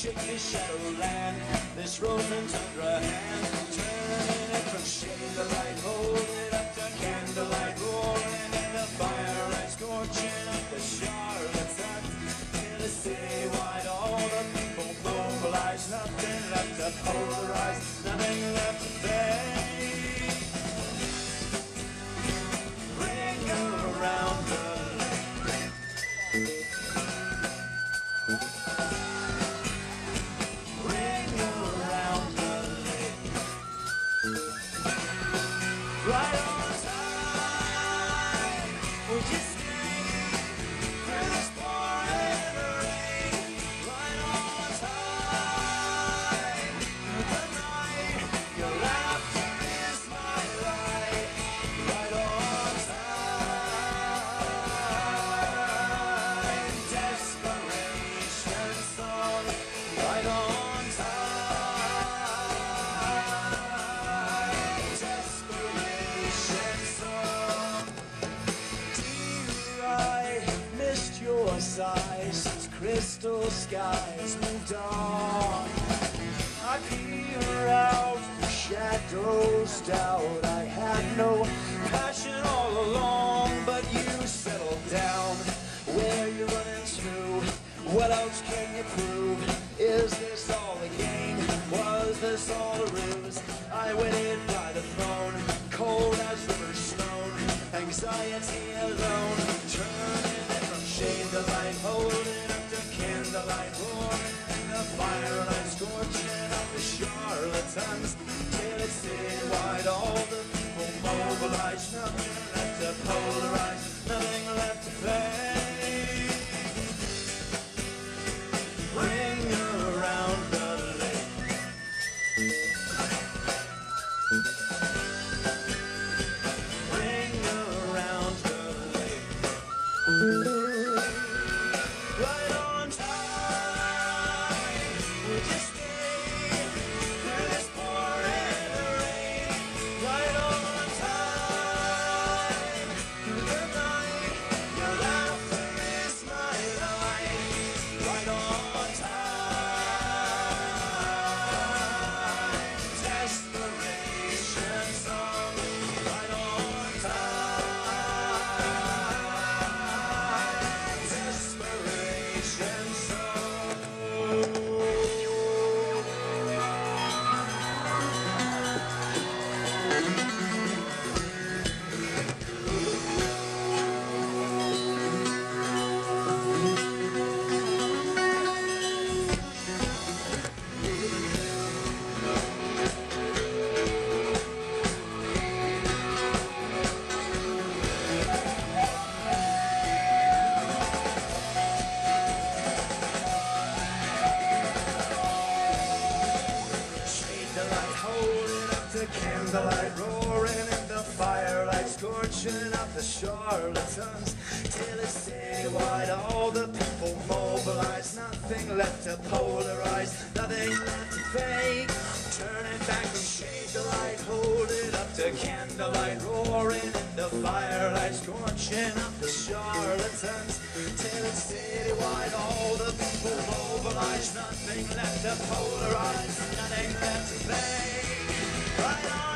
shaky shadowland, this rolling tundra hand. Right sighs crystal skies moved on. I peer out, the shadows doubt. I had no passion all along, but you settled down. Where you running to? What else can you prove? Is this all a game? Was this all a ruse? I waited by the phone, cold as river stone. Anxiety alone, shade to light, holding up to candlelight, roaring in the firelight, scorching up the charlatans. Till it's citywide, all the people mobilize, nothing left to polarize, nothing left to play. Ring around the lake. Ring around the lake. Candlelight, roaring in the firelight, scorching up the charlatans. Till it's citywide, all the people mobilize, nothing left to polarize, nothing left to fake. Turning back from shade to light, hold it up to candlelight, roaring in the firelight, scorching up the charlatans. Till it's citywide, all the people mobilize, nothing left to polarize, nothing left to fake. Right on.